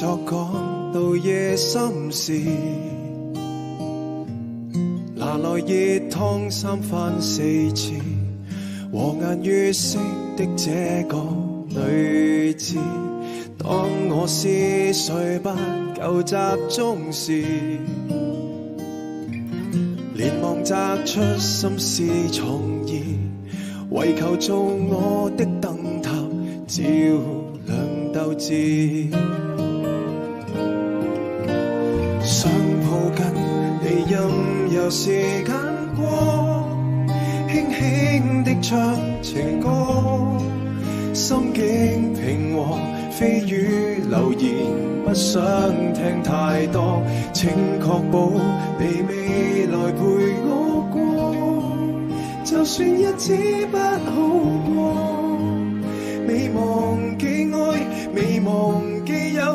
作讲到夜深时，拿来热汤三番四次，和颜悦色的这个女子，当我思睡不够集中时，连忙摘出心思创意，为求做我的灯塔，照亮斗志。任时间过，轻轻的唱情歌，心境平和，蜚语流言不想听太多，请确保你未来陪我过，就算日子不好过，未忘记爱，未忘记有。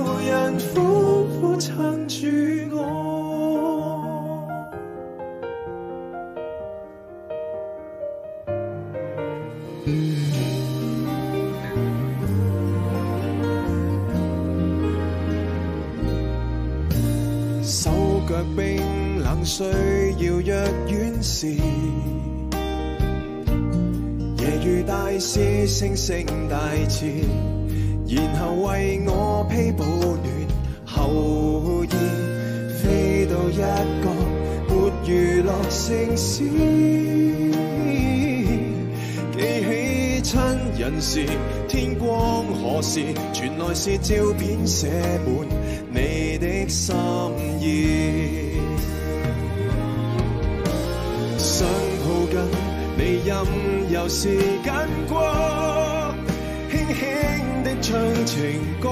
若冰冷，需要若远时，夜雨大肆星星大炽，然后为我披保暖厚衣，飞到一个没娱乐城市。记起亲人时，天光何时？传来是照片写满你的心。时间过，轻轻的唱情歌，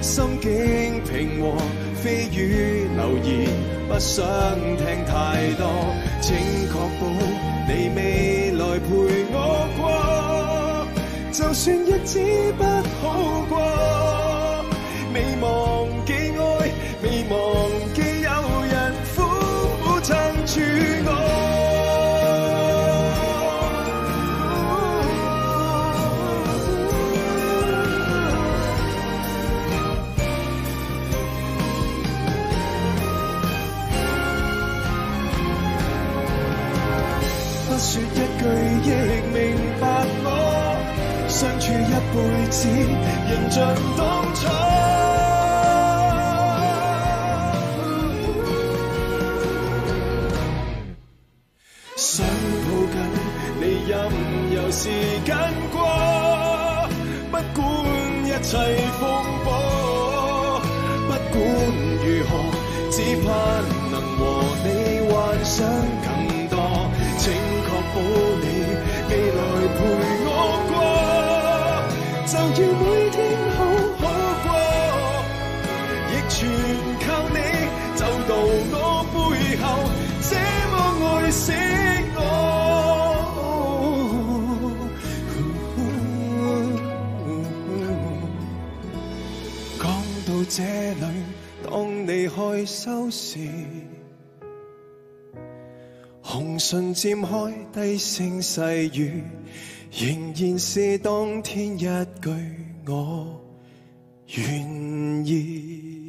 心境平和。蜚语流言不想听太多，请确保你未来陪我过，就算日子不好过。相处一辈子，仍像当初。想抱紧你，任由时间过，不管一切风波，不管如何，只盼能和。就要每天好好过，亦全靠你走到我背后，这么爱死我。讲到这里，当你害羞时，红唇绽开，低声细语。仍然是当天一句，我愿意。